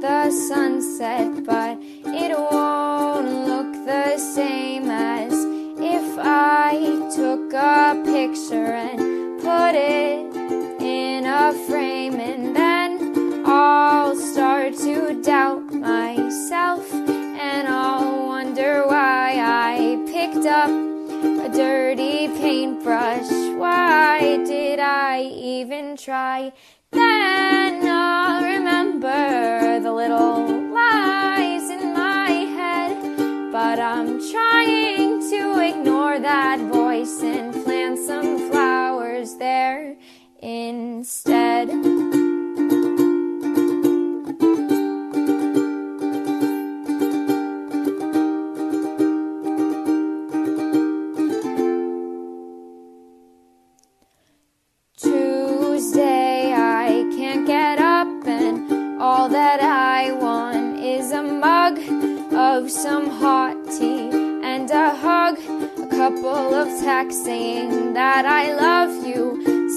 the sunset, but it won't look the same as if I took a picture and put it in a frame, and then I'll start to doubt myself, and I'll wonder why I picked up a dirty paintbrush. Why I even try? Then I'll remember the little lies in my head. But I'm trying to ignore that voice and plant some flowers there instead. Of some hot tea and a hug, a couple of texts saying that I love you.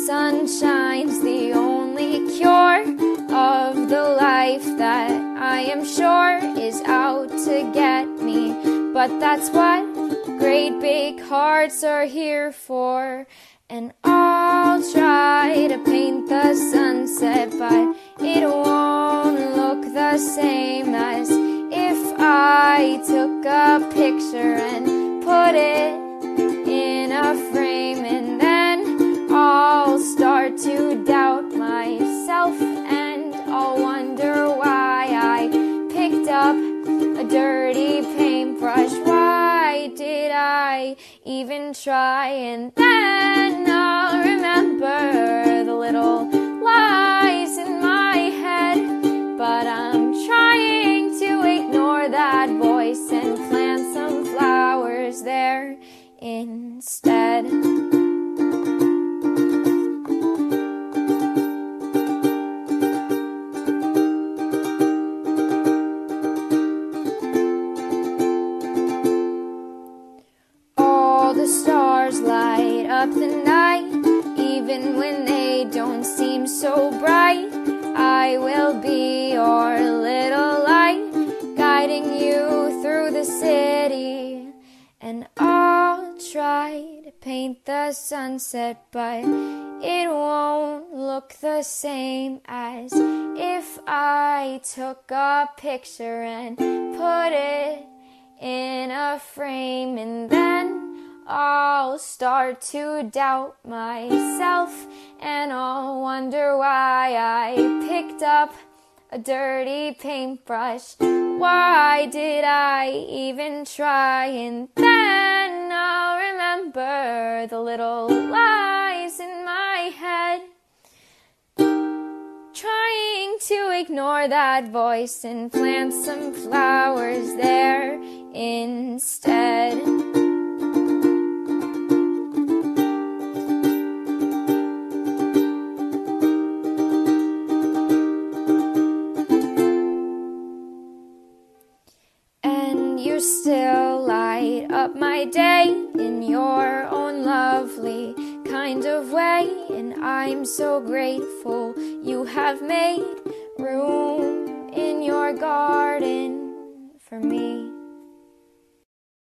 Sunshine's the only cure of the life that I am sure is out to get me, but that's what great big hearts are here for. And I'll try to paint the sunset, but it won't look the same as I took a picture and put it in a frame. And then I'll start to doubt myself, and I'll wonder why I picked up a dirty paintbrush. Why did I even try? And then I'll remember the little lies in my head. But I'm instead. All the stars light up the night, even when they don't seem so bright. I will be your little light, guiding you through the city. And I'll try paint the sunset, but it won't look the same as if I took a picture and put it in a frame and then I'll start to doubt myself and I'll wonder why I picked up a dirty paintbrush. Why did I even try? And then remember the little lies in my head. Trying to ignore that voice and plant some flowers there instead. My day in your own lovely kind of way. And I'm so grateful you have made room in your garden for me.